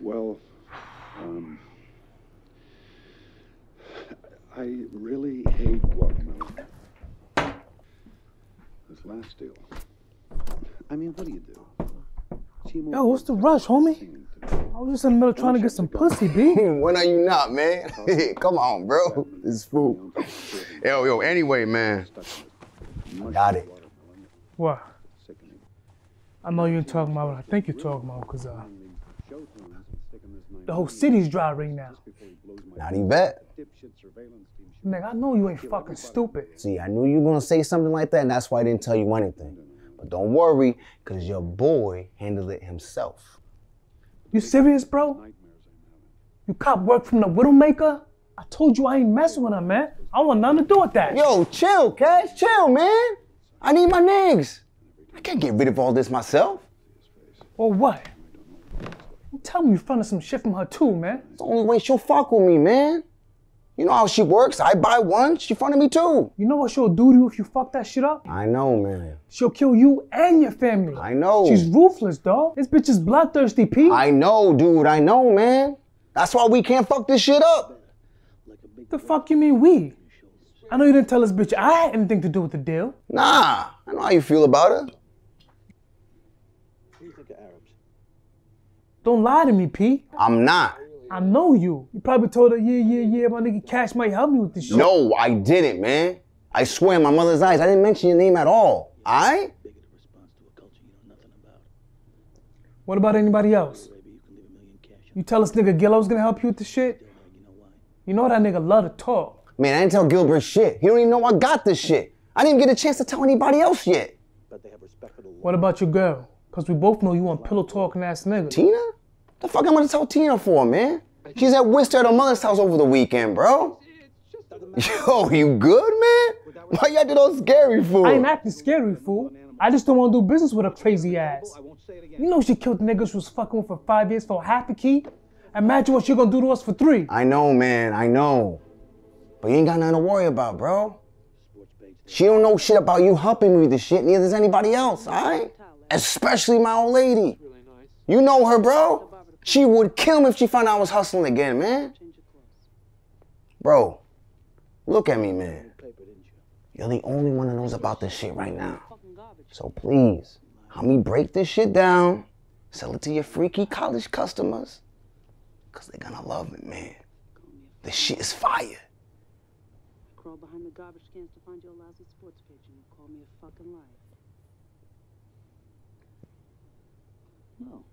well, um, I really hate watermelon. This last deal. I mean, what do you do? Chemo Yo, what's the rush, homie? I was just in the middle trying to get some pussy, B. when are you not, man? Come on, bro. This is food. Yo, yo, anyway, man. Got it. What? I know you ain't talking about what I think you're talking about, cause uh, the whole city's dry right now. Not even Yvette. Nigga, I know you ain't fucking stupid. See, I knew you were gonna say something like that, and that's why I didn't tell you anything. But don't worry, cause your boy handled it himself. You serious, bro? You cop work from the Widowmaker? I told you I ain't messing with her, man. I want nothing to do with that. Yo, chill, Cash, chill, man. I need my niggas. I can't get rid of all this myself. Or what? Tell me you funded some shit from her too, man. It's the only way she'll fuck with me, man. You know how she works. I buy one, she fronted me too. You know what she'll do to you if you fuck that shit up? I know, man. She'll kill you and your family. I know. She's ruthless, dog. This bitch is bloodthirsty, Pete. I know, dude. I know, man. That's why we can't fuck this shit up. The fuck you mean we? I know you didn't tell this bitch I had anything to do with the deal. Nah, I know how you feel about her. Don't lie to me, P. I'm not. I know you. You probably told her, yeah, yeah, yeah, my nigga Cash might help me with this shit. No, I didn't, man. I swear in my mother's eyes, I didn't mention your name at all. I? What about anybody else? You tell this nigga Gillo's gonna help you with the shit? You know that nigga love to talk. Man, I didn't tell Gilbert shit. He don't even know I got this shit. I didn't even get a chance to tell anybody else yet. What about your girl? Cause we both know you want pillow talking ass nigga. Tina? What the fuck I'm gonna tell Tina for, man? She's at Worcester at her mother's house over the weekend, bro. Yo, you good, man? Why you acting all scary, fool? I ain't acting scary, fool. I just don't want to do business with a crazy ass. You know she killed niggas who was fucking with for five years for a happy key? Imagine what she gonna do to us for three. I know, man, I know. But you ain't got nothing to worry about, bro. She don't know shit about you helping me with this shit, neither does anybody else, alright? Especially my old lady. You know her, bro. She would kill me if she found out I was hustling again, man. Bro, look at me, man. You're the only one that knows about this shit right now. So please, help me break this shit down, sell it to your freaky college customers, because they're gonna love it, man. This shit is fire. I crawl behind the garbage cans to find your lousy sports page and you call me a fucking liar. No.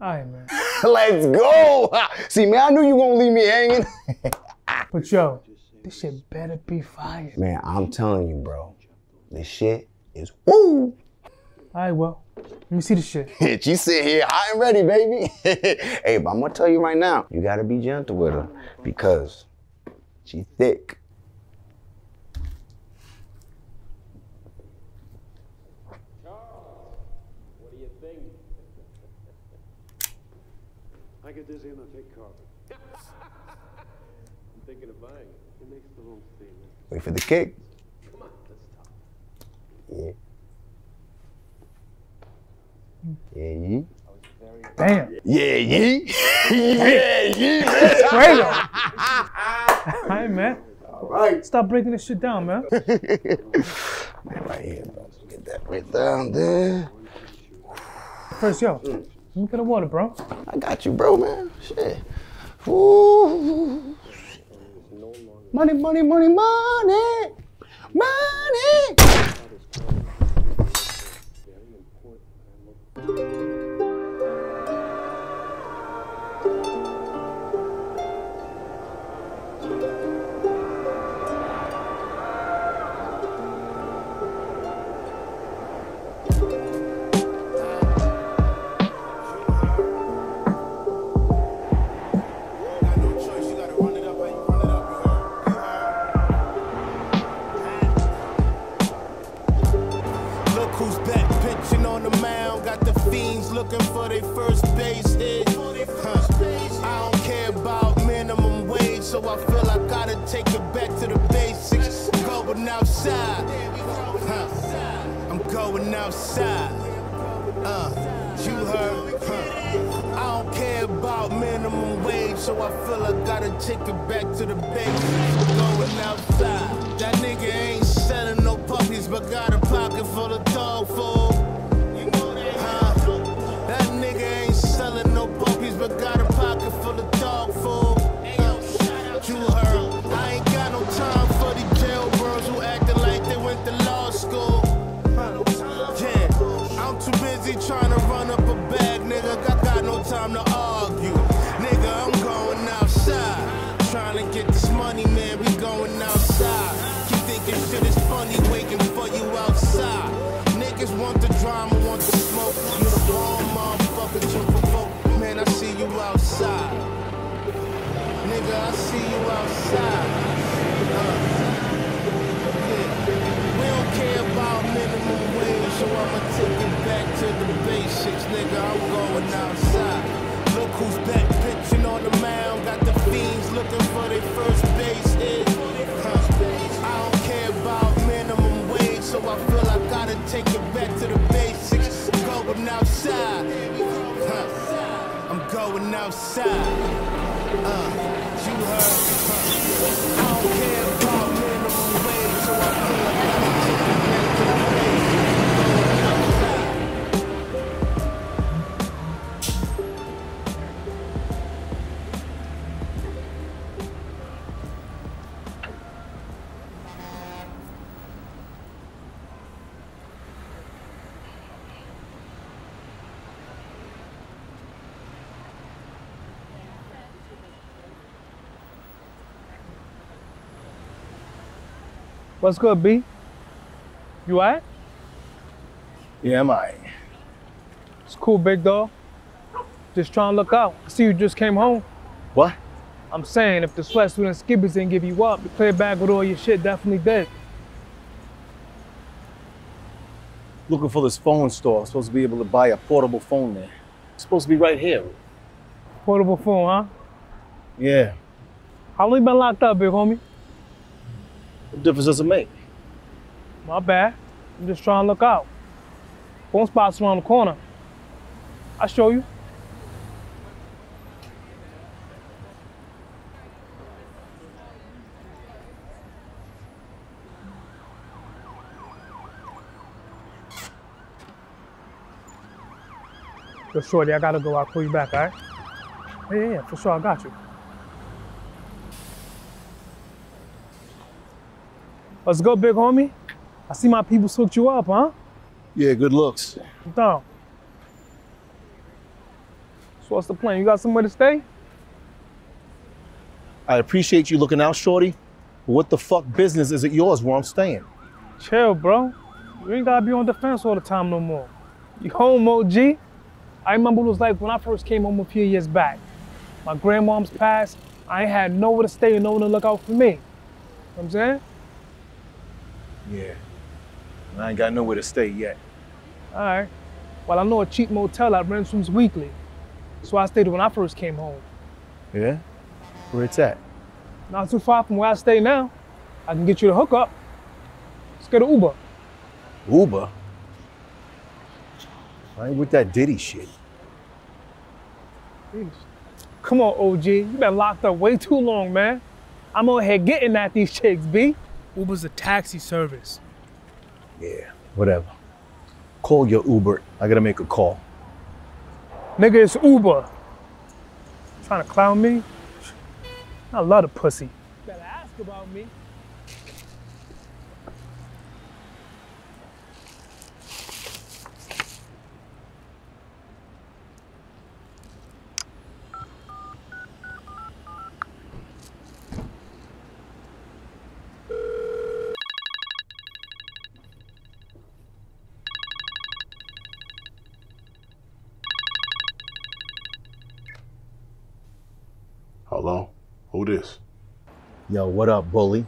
Alright, man. Let's go. See, man, I knew you were gonna leave me hanging. But yo, this shit better be fire. man, I'm telling you, bro. This shit is woo. Alright, well, let me see the shit. she sit here high and ready, baby. hey, but I'm gonna tell you right now, you gotta be gentle with her because she thick. What do you think? I get dizzy on the thick carpet. I'm thinking of buying it. It makes the room feel. Wait for the kick. Come on, let's talk. Yeah. Mm. Yeah, yee. Damn. Yeah, yee. yeah, yee. Straight up. Alright, man. All right. Stop breaking this shit down, man. Man, right here, bro. Get that right down there. First, yo, let me get a water, bro. I got you, bro, man. Shit. Ooh. Money, money, money, money. Money. Wage, so I feel I gotta take it back to the basics. Going outside. That nigga ain't selling no puppies, but got a pocket full of dog food. Going What's good, B? You alright? Yeah, I'm I? It's cool, big dog. Just trying to look out. I see you just came home. What? I'm saying if the sweat student skibbies didn't give you up, the clear bag with all your shit definitely did. Looking for this phone store. I'm supposed to be able to buy a portable phone there. It's supposed to be right here. Portable phone, huh? Yeah. How long you been locked up, big homie? Difference does it make? My bad. I'm just trying to look out. Phone spot's around the corner. I'll show you. Yo, shorty, I gotta go. I'll call you back, all right? Yeah, yeah, yeah, for sure. I got you. Let's go, big homie. I see my people hooked you up, huh? Yeah, good looks. Down. So what's the plan? You got somewhere to stay? I appreciate you looking out, Shorty. But what the fuck business is it yours where I'm staying? Chill, bro. You ain't gotta be on defense all the time no more. You home, OG. I remember what it was like when I first came home a few years back. My grandmom's passed. I ain't had nowhere to stay and no one to look out for me. You know what I'm saying? Yeah. And I ain't got nowhere to stay yet. All right. Well, I know a cheap motel that rents rooms weekly. So I stayed when I first came home. Yeah? Where it's at? Not too far from where I stay now. I can get you the hookup. Let's get an Uber. Uber? I ain't with that Diddy shit. Jeez. Come on, OG. You been locked up way too long, man. I'm over here getting at these chicks, B. Uber's a taxi service. Yeah, whatever. Call your Uber. I gotta make a call. Nigga, it's Uber. Trying to clown me? I love the pussy. Better ask about me. Hello? Who this? Yo, what up, bully?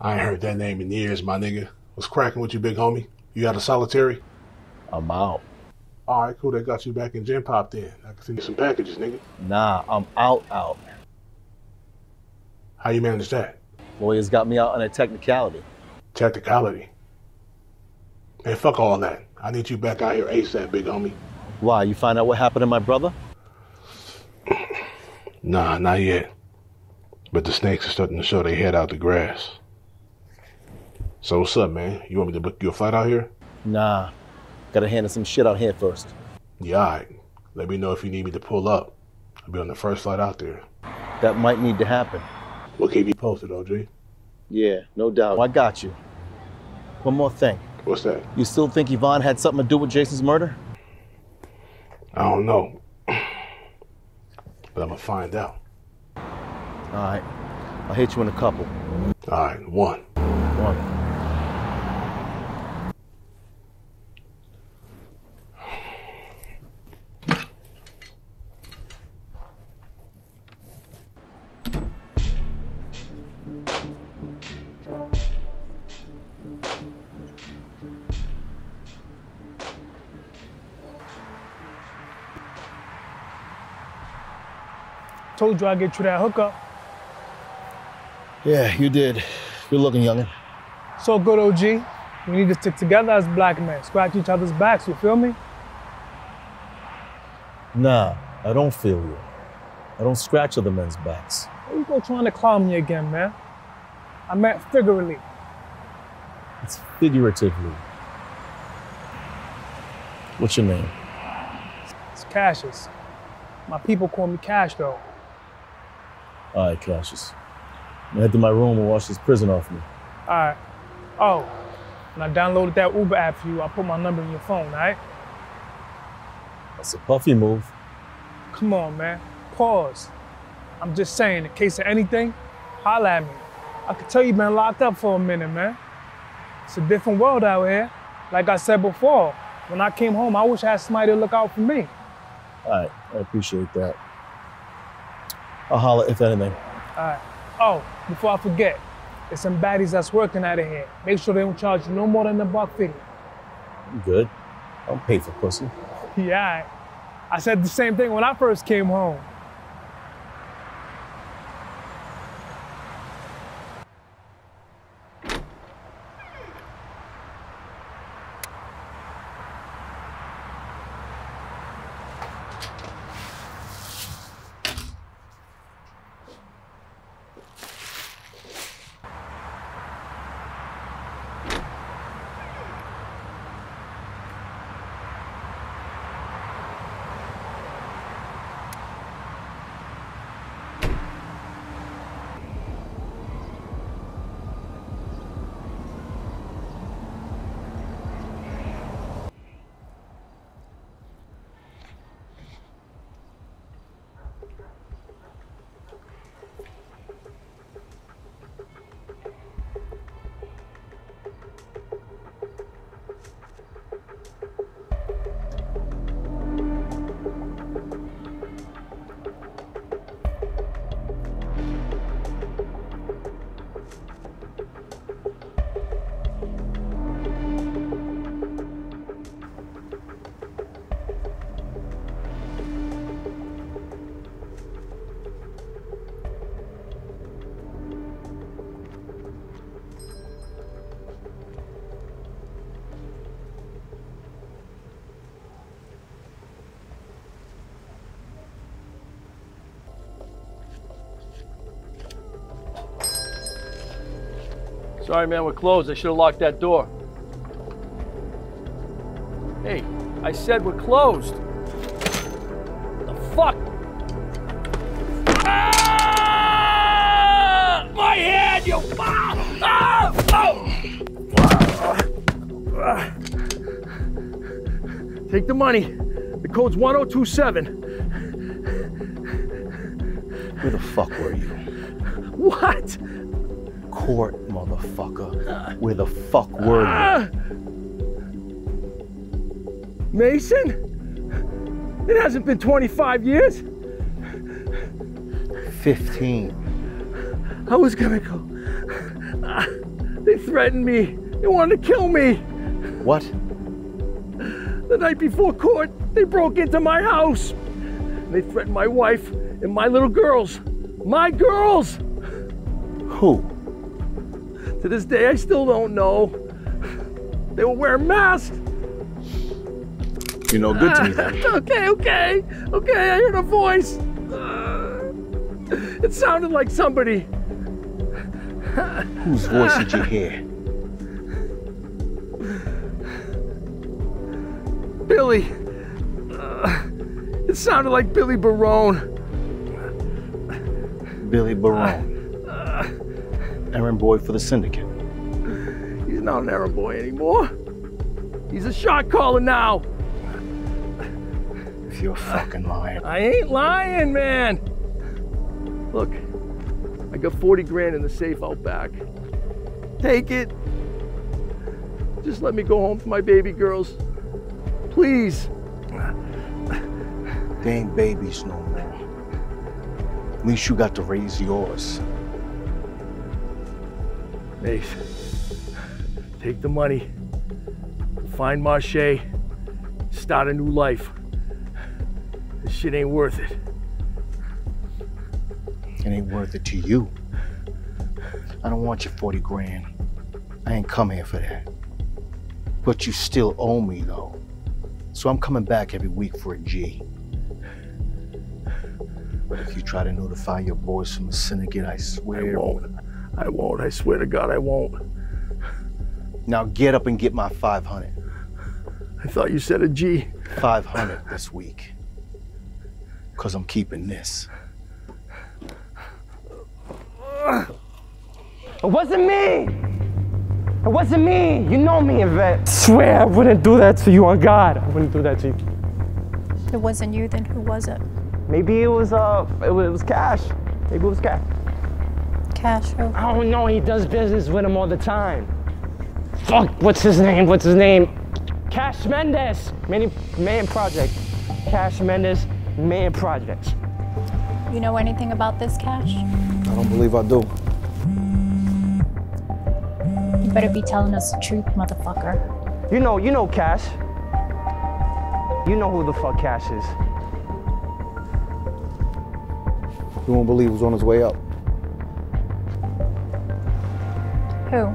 I ain't heard that name in years, my nigga. What's cracking with you, big homie? You got a solitary? I'm out. All right, cool. They got you back in Gen Pop then. I can send you some packages, nigga. Nah, I'm out, out. How you manage that? Lawyers got me out on a technicality. Technicality. Man, fuck all that. I need you back out here ASAP, big homie. Why? You find out what happened to my brother? Nah, not yet. But the snakes are starting to show their head out the grass. So what's up, man? You want me to book you a flight out here? Nah. Gotta handle some shit out here first. Yeah, right. Let me know if you need me to pull up. I'll be on the first flight out there. That might need to happen. We'll keep you posted, OG. Yeah, no doubt. I got you. One more thing. What's that? You still think Yvonne had something to do with Jason's murder? I don't know. But I'm gonna find out. All right. I'll hit you in a couple. All right, one. One. Told you I'd get you that hookup. Yeah, you did. Good looking, youngin. So good, OG. We need to stick together as black men, scratch each other's backs, you feel me? Nah, I don't feel you. I don't scratch other men's backs. Why you go trying to clown me again, man? I meant figuratively. It's figuratively. What's your name? It's Cassius. My people call me Cash, though. All right, Cassius. I'm gonna head to my room and wash this prison off me. All right. Oh, when I downloaded that Uber app for you, I put my number in your phone, all right? That's a puffy move. Come on, man. Pause. I'm just saying, in case of anything, holla at me. I could tell you've been locked up for a minute, man. It's a different world out here. Like I said before, when I came home, I wish I had somebody to look out for me. All right, I appreciate that. I'll holler if anything. All right. Oh, before I forget, there's some baddies that's working out of here. Make sure they don't charge you no more than a buck fifty. Good? I don't pay for pussy. Yeah. I said the same thing when I first came home. Sorry, man, we're closed. I should have locked that door. Hey, I said we're closed. The fuck? Ah! My head, you fuck! Ah! Oh! Ah! Take the money. The code's 1027. Where the fuck were you? What? Court, motherfucker. Where the fuck were you? Mason? It hasn't been 25 years. 15. I was gonna go. They threatened me. They wanted to kill me. What? The night before court, they broke into my house. They threatened my wife and my little girls. My girls! Who? To this day, I still don't know. They were wearing masks. You know good to me then. okay, okay, okay. I heard a voice. Uh, it sounded like somebody. Whose voice did you hear? Billy. Uh, it sounded like Billy Barone. Billy Barone. Errand boy for the syndicate. He's not an errand boy anymore. He's a shot caller now. If you're fucking lying. I ain't lying, man. Look, I got 40 grand in the safe out back. Take it. Just let me go home to my baby girls. Please. They ain't babies no more. At least you got to raise yours. Mace, take the money. Find Marche. Start a new life. This shit ain't worth it. It ain't worth it to you. I don't want your 40 grand. I ain't come here for that. But you still owe me though. So I'm coming back every week for a G. But if you try to notify your boys from the syndicate, I I swear. won't. I won't. I swear to God, I won't. Now get up and get my 500. I thought you said a G. 500 this week. Cause I'm keeping this. It wasn't me! It wasn't me! You know me, Yvette. Swear I wouldn't do that to you on God. I wouldn't do that to you. If it wasn't you, then who was it? Maybe it was uh it was, it was cash. Maybe it was cash. Cash who? I don't know, he does business with him all the time. Fuck, what's his name? What's his name? Cash Mendes. Man, man Project. Cash Mendes, Man Project. You know anything about this cash? I don't believe I do. You better be telling us the truth, motherfucker. You know, you know Cash. You know who the fuck Cash is. You won't believe who's on his way up. Who?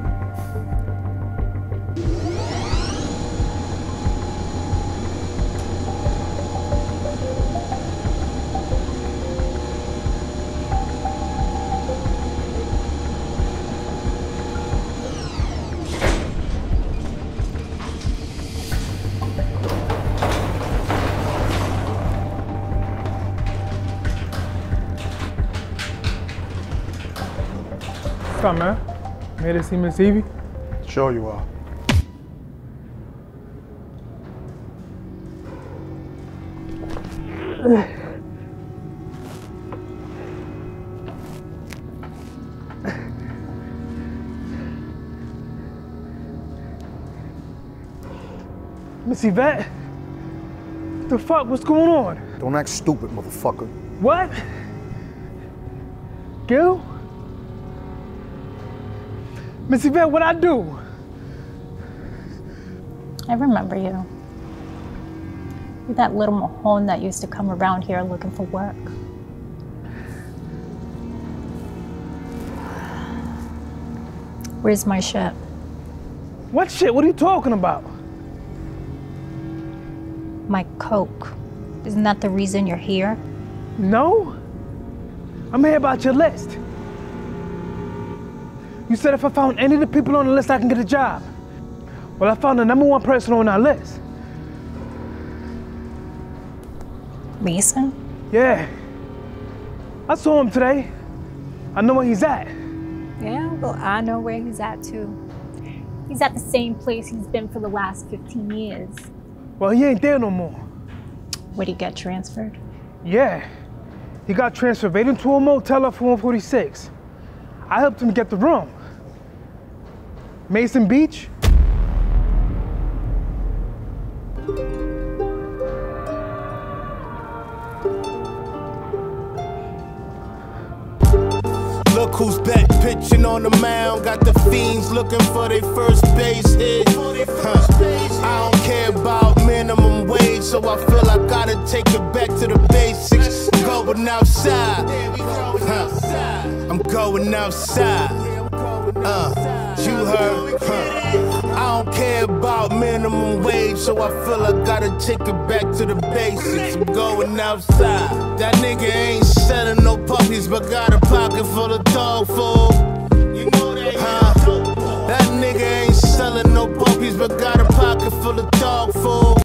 Man? Made it see Miss Evie? Sure you are. Miss Yvette? What the fuck? What's going on? Don't act stupid, motherfucker. What? Gil? Miss Yvette, what I do? I remember you. You're that little Mahone that used to come around here looking for work. Where's my ship? What shit? What are you talking about? My coke. Isn't that the reason you're here? No. I'm here about your list. You said if I found any of the people on the list, I can get a job. Well, I found the number one person on our list. Mason? Yeah. I saw him today. I know where he's at. Yeah, well, I know where he's at too. He's at the same place he's been for the last 15 years. Well, he ain't there no more. Where'd he get transferred? Yeah. He got transferred right into a motel off 146. I helped him get the room. Mason Beach? Look who's back pitching on the mound. Got the fiends looking for their first base hit. Huh. I don't care about minimum wage, so I feel I gotta take it back to the basics. Going outside. Huh. I'm going outside. Uh, you heard. Huh. I don't care about minimum wage, so I feel I gotta take it back to the basics. I'm going outside. That nigga ain't selling no puppies, but got a pocket full of dog food. You know that. Huh. That nigga ain't selling no puppies, but got a pocket full of dog food.